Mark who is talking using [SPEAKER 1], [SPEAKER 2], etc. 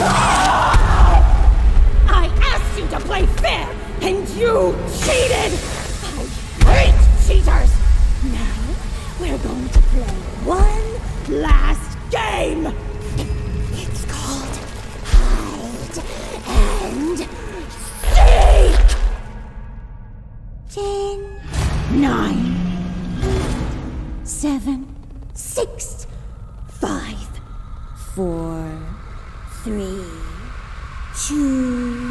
[SPEAKER 1] I asked you to play fair, and you cheated! I hate cheaters! Now, we're going to play one last game! It's called Hide and Seek! Ten, nine, seven, six, five, four, three, two,